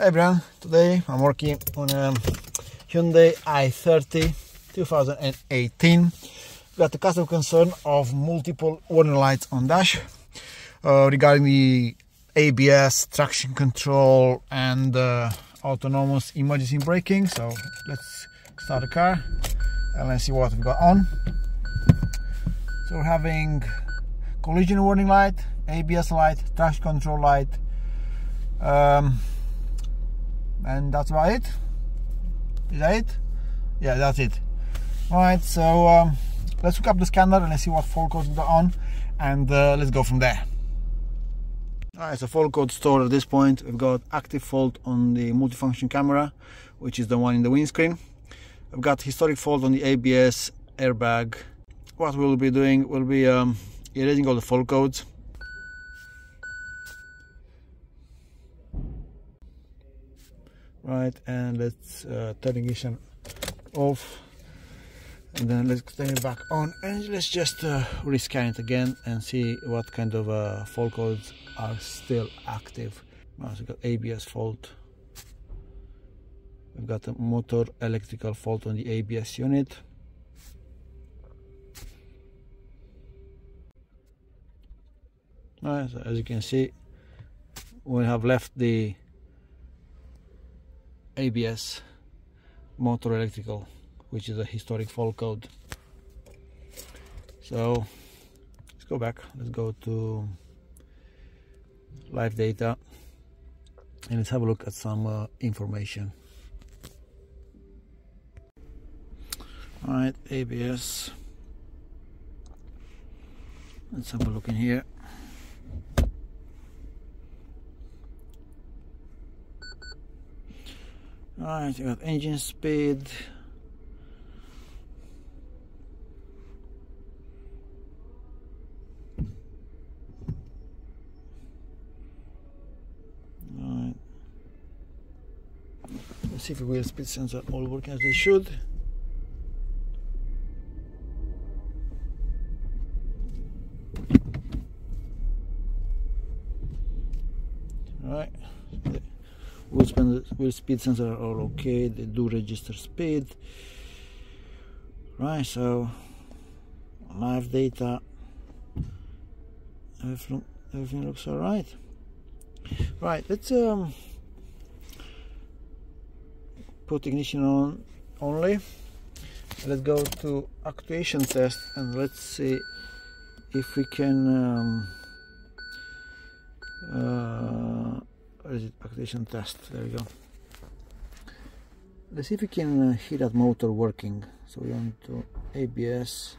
Hi everyone, today I'm working on a Hyundai i30 2018. Got a customer concern of multiple warning lights on dash uh, regarding the ABS, traction control and uh, autonomous emergency braking. So let's start the car and let's see what we've got on. So we're having collision warning light, ABS light, traction control light, um, and that's about it. Is that it? Yeah, that's it. Alright, so um, let's hook up the scanner and let's see what fault codes are on and uh, let's go from there. Alright, so fault code stored at this point. We've got active fault on the multifunction camera, which is the one in the windscreen. We've got historic fault on the ABS airbag. What we'll be doing, we'll be um, erasing all the fault codes right and let's uh, turn ignition off. And then let's turn it back on and let's just uh, rescan it again and see what kind of uh, fault codes are still active. Now so we've got ABS fault. We've got a motor electrical fault on the ABS unit. Right, so as you can see we have left the ABS motor electrical which is a historic fault code. So let's go back. Let's go to live data. And let's have a look at some uh, information. All right ABS let's have a look in here Alright, you got engine speed. Let's see if the wheel speed sensor all working as they should. Alright wheel speed, sensor are okay. They do register speed. Right so live data. Everything, everything looks all right. Right let's um put ignition on only. Let's go to actuation test and let's see if we can um, uh, activation test. There we go. Let's see if we can uh, hear that motor working. So we want to ABS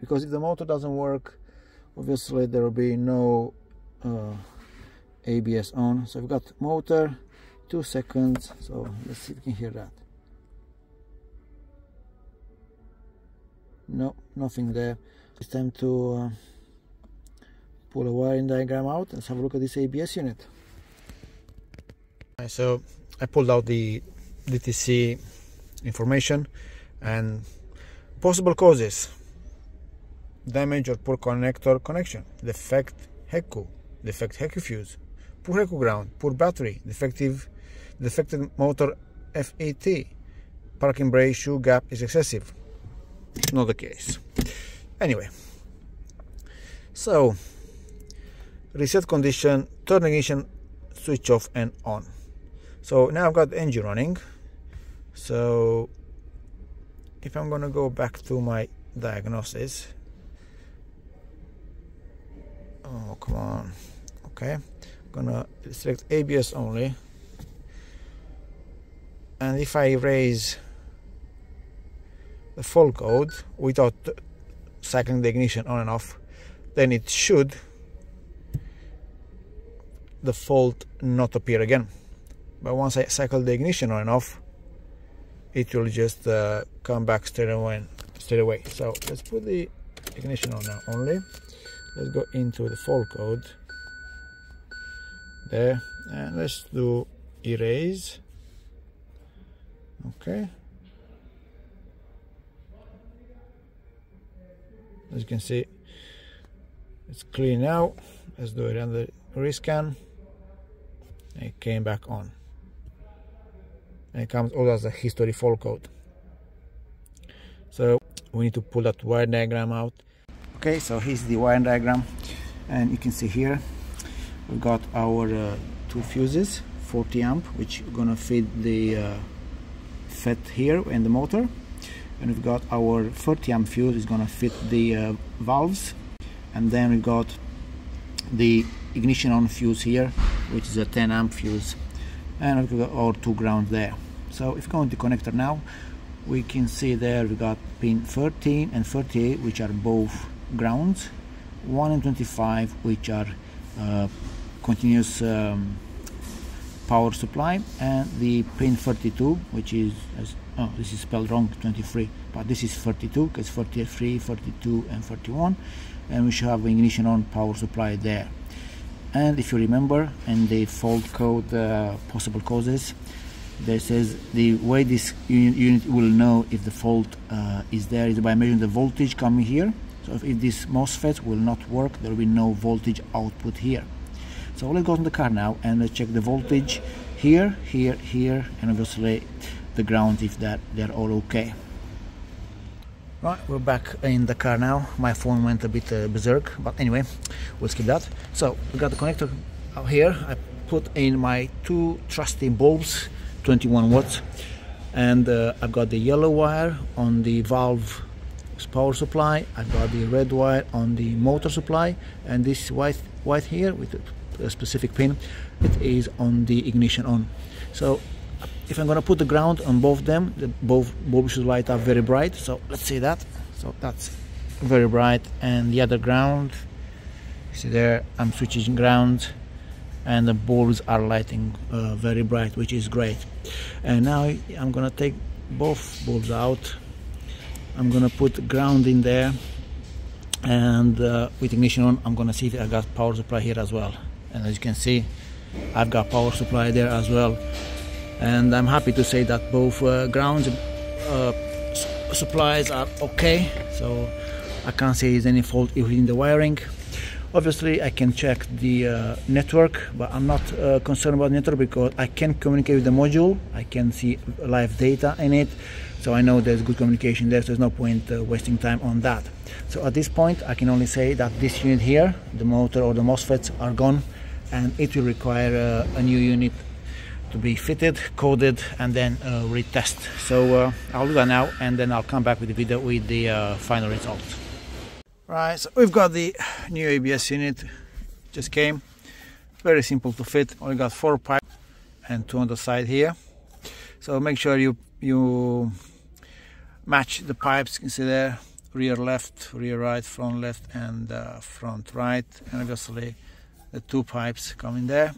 because if the motor doesn't work obviously there will be no uh, ABS on. So we've got motor two seconds. So let's see if we can hear that. No nothing there. It's time to uh, pull a wiring diagram out and have a look at this ABS unit. So I pulled out the DTC information and possible causes. Damage or poor connector connection, defect HECU, defect HECU fuse, poor HECU ground, poor battery, defective defected motor FET, parking brake shoe gap is excessive. Not the case. Anyway, so reset condition, turn ignition, switch off and on. So now I've got the engine running. So if I'm gonna go back to my diagnosis, oh come on, okay, I'm gonna select ABS only, and if I raise the fault code without cycling the ignition on and off, then it should the fault not appear again. But once I cycle the ignition on and off, it will just uh, come back straight away. Straight away. So let's put the ignition on now only. Let's go into the fault code. There, and let's do erase. Okay. As you can see, it's clean now. let's do it under rescan it came back on. And it comes all as a history fault code. So we need to pull that wire diagram out. Okay so here's the wire diagram. And you can see here we've got our uh, two fuses 40 amp which gonna feed the uh, FET here in the motor. And we've got our 30 amp fuse is gonna fit the uh, valves. And then we've got the ignition on fuse here which is a 10 amp fuse. And we've got our two grounds there. So if we go into connector now we can see there we got pin 13 and 38 which are both grounds. 1 and 25 which are uh, continuous um, power supply. And the pin 32 which is oh this is spelled wrong 23 but this is 32 because 43 42 and 41 and we should have ignition on power supply there and if you remember in the fault code uh, possible causes there says the way this unit will know if the fault uh, is there is by measuring the voltage coming here. So if, this MOSFET will not work there will be no voltage output here. So let's go to the car now and let's check the voltage here here here and obviously the ground if that they're all okay Right, we're back in the car now. My phone went a bit uh, berserk, but anyway, we'll skip that. So we got the connector out here. I put in my two trusty bulbs, 21 watts, and uh, I've got the yellow wire on the valve power supply. I've got the red wire on the motor supply, and this white white here with a specific pin, it is on the ignition on. So if I'm gonna put the ground on both them the both bulbs should light up very bright so let's see that. So that's very bright. And the other ground see there I'm switching ground and the bulbs are lighting uh, very bright which is great. And now I'm gonna take both bulbs out. I'm gonna put ground in there and uh, with ignition on I'm gonna see if I got power supply here as well. And as you can see I've got power supply there as well and I'm happy to say that both uh, ground uh, supplies are okay. So I can't say there's any fault in the wiring. Obviously I can check the uh, network but I'm not uh, concerned about network because I can communicate with the module. I can see live data in it. So I know there's good communication there. So there's no point uh, wasting time on that. So at this point I can only say that this unit here the motor or the MOSFETs are gone and it will require uh, a new unit to be fitted, coded, and then uh, retest. So uh, I'll do that now, and then I'll come back with the video with the uh, final results. Right, so we've got the new ABS unit, just came, very simple to fit. Only got four pipes and two on the side here. So make sure you you match the pipes. You can see there, rear left, rear right, front left, and uh, front right, and obviously the two pipes coming there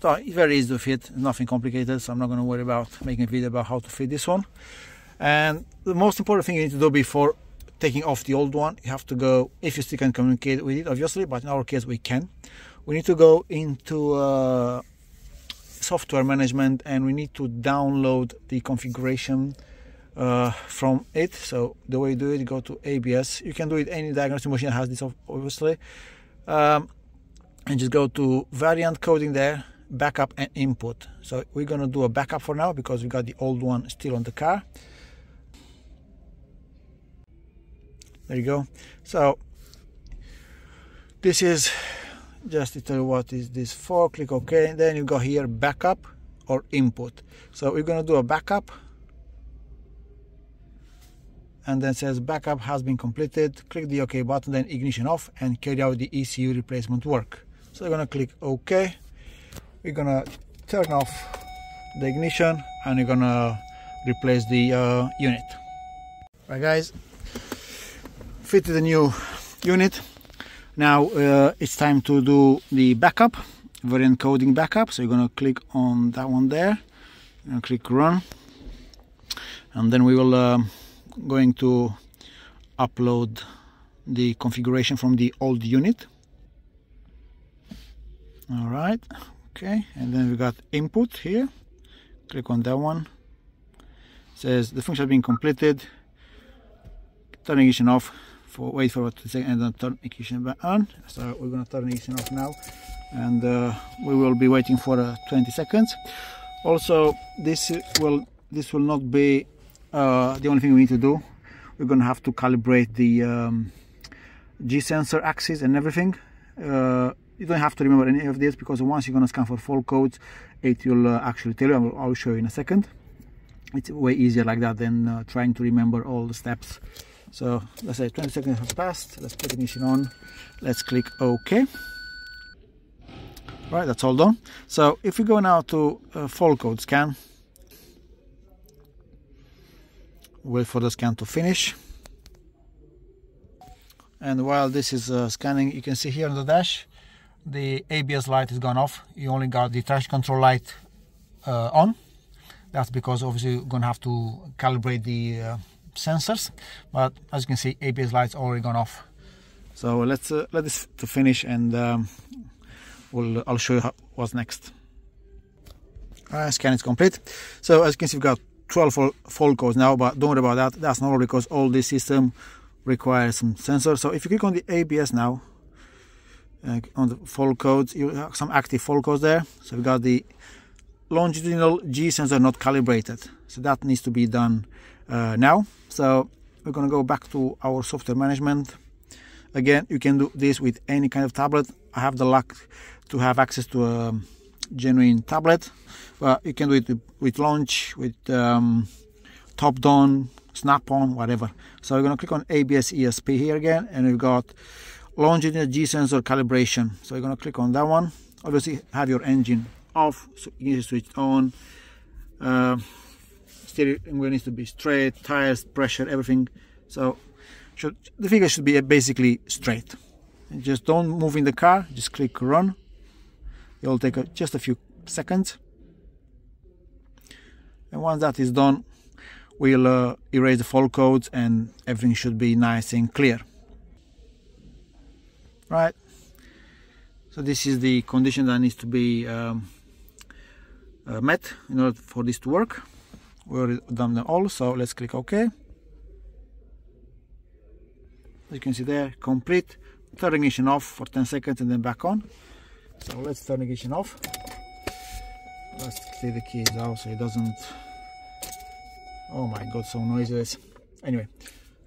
very easy to fit, nothing complicated, so I'm not going to worry about making a video about how to fit this one. And the most important thing you need to do before taking off the old one, you have to go, if you still can communicate with it, obviously, but in our case we can. We need to go into uh, software management and we need to download the configuration uh, from it. So the way you do it, you go to ABS. You can do it any diagnostic machine that has this, obviously. Um, and just go to variant coding there backup and input. So we're to do a backup for now because we got the old one still on the car. There you go. So this is just to tell you what is this for. Click ok. Then you go here backup or input. So we're to do a backup. And then says backup has been completed. Click the ok button then ignition off and carry out the ECU replacement work. So we're going to click ok we're gonna turn off the ignition and we're gonna replace the uh, unit. Right guys. Fitted the new unit. Now uh, it's time to do the backup variant coding backup. So you're gonna click on that one there and click run. And then we will uh, going to upload the configuration from the old unit. All right okay and then we got input here. Click on that one. It says the function has been completed. Turn ignition off for wait for two seconds and then turn ignition back on. So we're to turn ignition off now. And uh, we will be waiting for uh, 20 seconds. Also this will this will not be uh, the only thing we need to do. We're to have to calibrate the um, G sensor axis and everything. Uh, you don't have to remember any of this because once you're going to scan for fault codes it will uh, actually tell you. I'll show you in a second. It's way easier like that than uh, trying to remember all the steps. So let's say 20 seconds have passed. Let's put ignition on. Let's click ok. Right that's all done. So if we go now to uh, fault code scan. Wait for the scan to finish. And while this is uh, scanning you can see here on the dash the ABS light is gone off. You only got the traction control light uh, on. That's because obviously you're gonna have to calibrate the uh, sensors. But as you can see ABS lights already gone off. So let's uh, let this to finish and um, we'll I'll show you how, what's next. Uh, scan is complete. So as you can see we've got 12 fault codes now but don't worry about that. That's normal because all this system requires some sensors. So if you click on the ABS now uh, on the fault codes you have some active fault codes there. So we got the longitudinal G sensor not calibrated. So that needs to be done uh, now. So we're going to go back to our software management. Again you can do this with any kind of tablet. I have the luck to have access to a genuine tablet but you can do it with launch with um, Topdon snap on whatever. So we're going to click on ABS ESP here again and we've got longitudinal G sensor calibration. So we're going to click on that one. Obviously have your engine off so you need to switch on. Uh, steering wheel needs to be straight tires pressure everything. So should, the figure should be basically straight. Just don't move in the car just click run. It'll take a, just a few seconds. And once that is done we'll uh, erase the fault codes and everything should be nice and clear right? So this is the condition that needs to be um, uh, met in order for this to work. We already done them all so let's click ok. As you can see there complete. Turn ignition off for 10 seconds and then back on. So let's turn ignition off. Let's take the keys out so it doesn't oh my god so noiseless. Anyway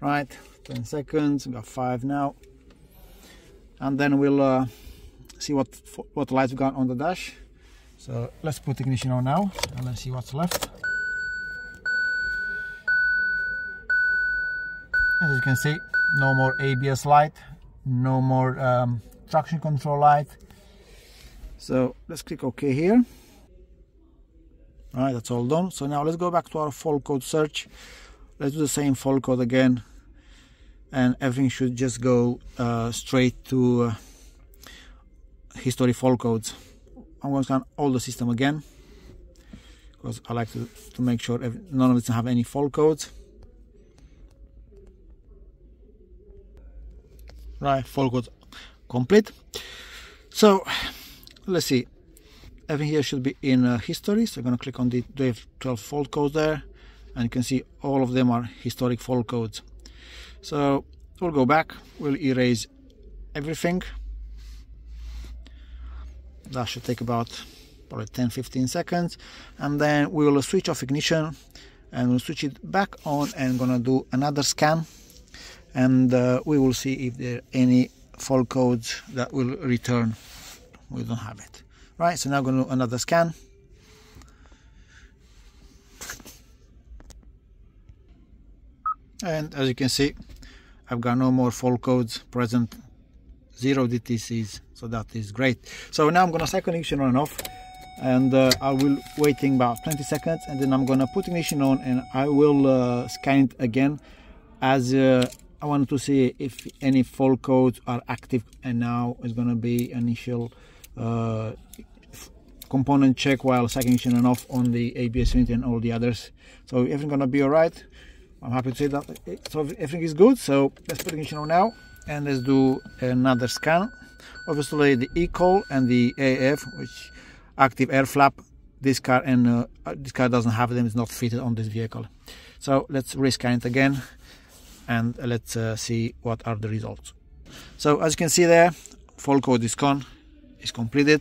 right 10 seconds we got five now and then we'll uh, see what what lights we got on the dash. So let's put ignition on now and let's see what's left. As you can see no more ABS light no more um, traction control light. So let's click OK here. All right that's all done. So now let's go back to our fault code search. Let's do the same fault code again and everything should just go uh, straight to uh, history fault codes. I'm going to scan all the system again because I like to, to make sure none of it have any fault codes. Right fault code complete. So let's see. Everything here should be in uh, history so I'm going to click on the 12 fault codes there and you can see all of them are historic fault codes so we'll go back. We'll erase everything. That should take about probably 10-15 seconds. And then we will switch off ignition and we'll switch it back on and gonna do another scan. And uh, we will see if there are any fault codes that will return. We don't have it. Right so now I'm to do another scan and as you can see I've got no more fault codes present. Zero DTCs so that is great. So now I'm gonna cycle ignition on and off and uh, I will waiting about 20 seconds and then I'm gonna put ignition on and I will uh, scan it again. As uh, I wanted to see if any fault codes are active and now it's gonna be initial uh, component check while cycling ignition and off on the ABS unit and all the others. So everything gonna be all right I'm happy to say that so everything is good so let's put ignition on now and let's do another scan. Obviously the E-call and the AF which active air flap this car and uh, this car doesn't have them it's not fitted on this vehicle. So let's rescan it again and let's uh, see what are the results. So as you can see there fault code is gone is completed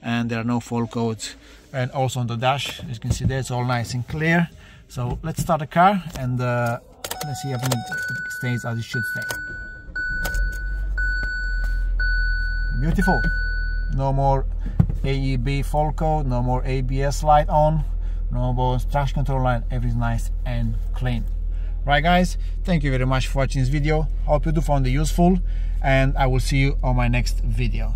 and there are no fault codes. And also on the dash as you can see there it's all nice and clear so let's start the car and uh, let's see if it stays as it should stay. Beautiful. No more AEB code no more ABS light on no more traction control line. Everything's nice and clean. Right guys? Thank you very much for watching this video. Hope you do found it useful and I will see you on my next video